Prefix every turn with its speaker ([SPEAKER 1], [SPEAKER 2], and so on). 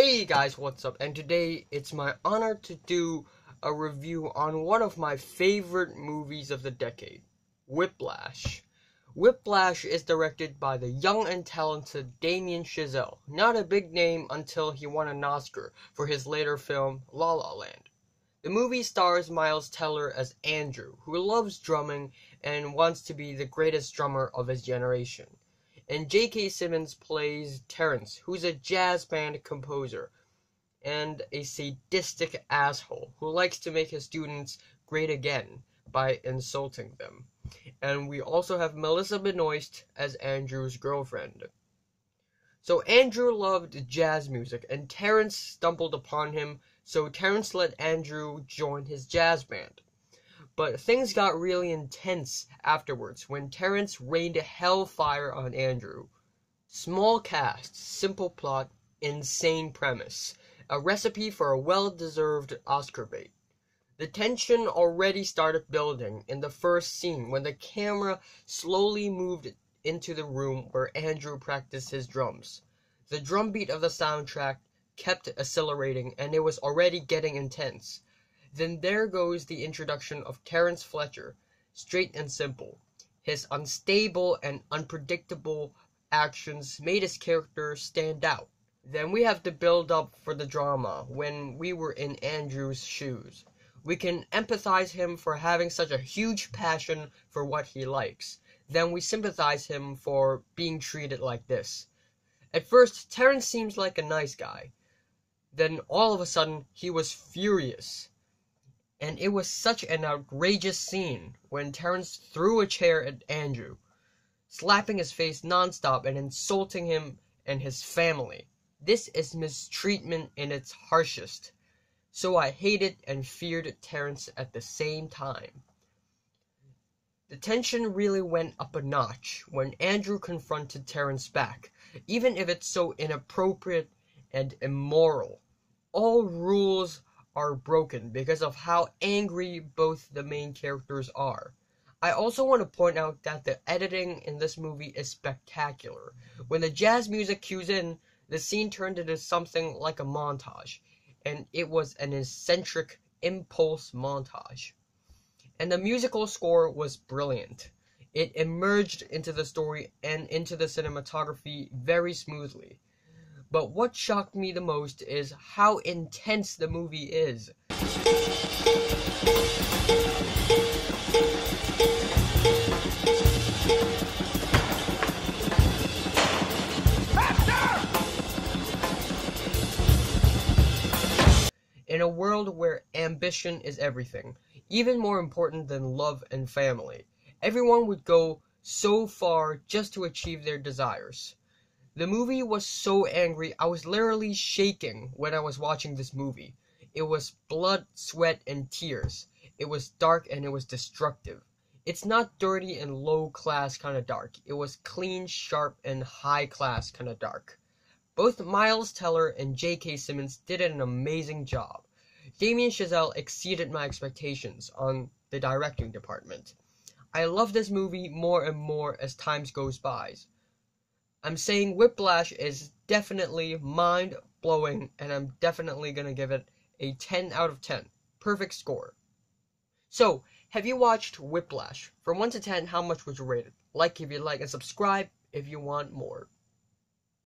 [SPEAKER 1] Hey guys, what's up? And today it's my honor to do a review on one of my favorite movies of the decade, Whiplash. Whiplash is directed by the young and talented Damien Chazelle, not a big name until he won an Oscar for his later film La La Land. The movie stars Miles Teller as Andrew, who loves drumming and wants to be the greatest drummer of his generation and J.K. Simmons plays Terrence, who's a jazz band composer and a sadistic asshole who likes to make his students great again by insulting them. And we also have Melissa Benoist as Andrew's girlfriend. So Andrew loved jazz music, and Terrence stumbled upon him, so Terrence let Andrew join his jazz band. But things got really intense afterwards when Terrence rained hellfire on Andrew. Small cast, simple plot, insane premise. A recipe for a well-deserved Oscar bait. The tension already started building in the first scene when the camera slowly moved into the room where Andrew practiced his drums. The drum beat of the soundtrack kept accelerating and it was already getting intense. Then there goes the introduction of Terence Fletcher, straight and simple. His unstable and unpredictable actions made his character stand out. Then we have the build up for the drama when we were in Andrew's shoes. We can empathize him for having such a huge passion for what he likes. Then we sympathize him for being treated like this. At first, Terrence seems like a nice guy. Then all of a sudden, he was furious. And it was such an outrageous scene when Terrence threw a chair at Andrew, slapping his face nonstop and insulting him and his family. This is mistreatment in its harshest. So I hated and feared Terrence at the same time. The tension really went up a notch when Andrew confronted Terrence back, even if it's so inappropriate and immoral. All rules are broken because of how angry both the main characters are. I also want to point out that the editing in this movie is spectacular. When the jazz music cues in, the scene turned into something like a montage, and it was an eccentric impulse montage. And the musical score was brilliant. It emerged into the story and into the cinematography very smoothly. But what shocked me the most is how intense the movie is. In a world where ambition is everything, even more important than love and family, everyone would go so far just to achieve their desires. The movie was so angry, I was literally shaking when I was watching this movie. It was blood, sweat, and tears. It was dark and it was destructive. It's not dirty and low class kind of dark. It was clean, sharp, and high class kind of dark. Both Miles Teller and J.K. Simmons did an amazing job. Damien Chazelle exceeded my expectations on the directing department. I love this movie more and more as time goes by. I'm saying Whiplash is definitely mind blowing, and I'm definitely gonna give it a 10 out of 10. Perfect score. So, have you watched Whiplash? From 1 to 10, how much would you rate it? Like if you like, and subscribe if you want more.